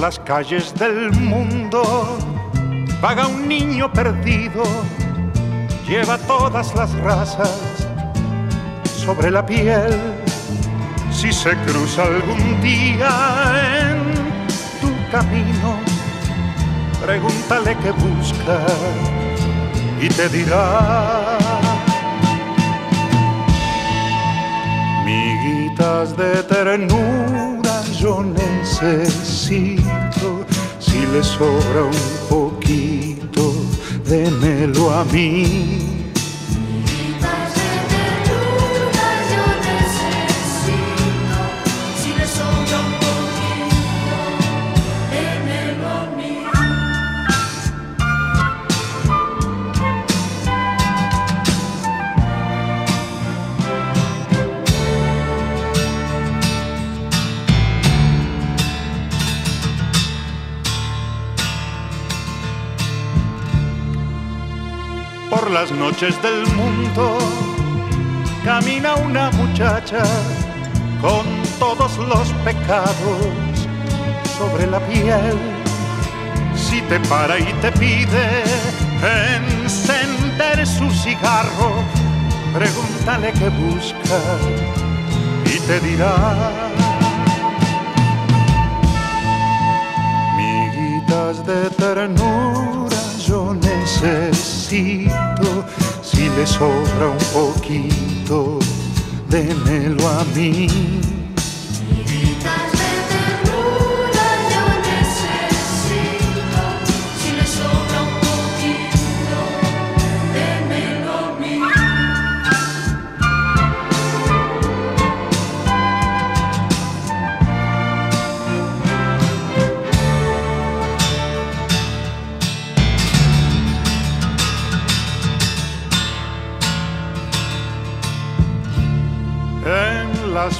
las calles del mundo vaga un niño perdido, lleva todas las razas sobre la piel. Si se cruza algún día en tu camino, pregúntale qué busca y te dirá. De ternura yo necesito, si le sobra un poquito, démelo a mí las noches del mundo camina una muchacha con todos los pecados sobre la piel. Si te para y te pide encender su cigarro, pregúntale qué busca y te dirá. Miguitas de ternura si le sobra un poquito, démelo a mí.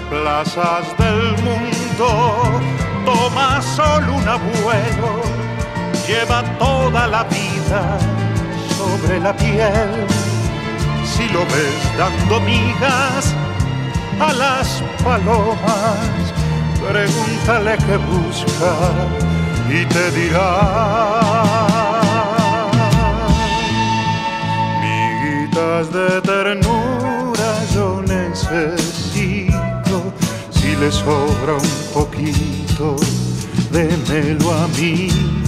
Plazas del mundo, toma solo un abuelo, lleva toda la vida sobre la piel. Si lo ves dando migas a las palomas, pregúntale qué busca y te dirá. Miguitas de ternura le sobra un poquito, démelo a mí